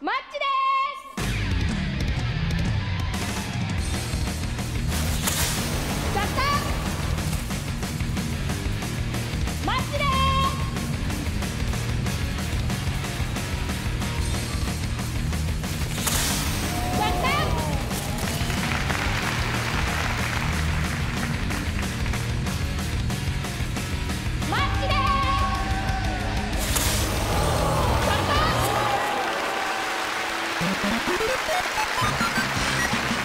マッチでブルブルってやっちゃった!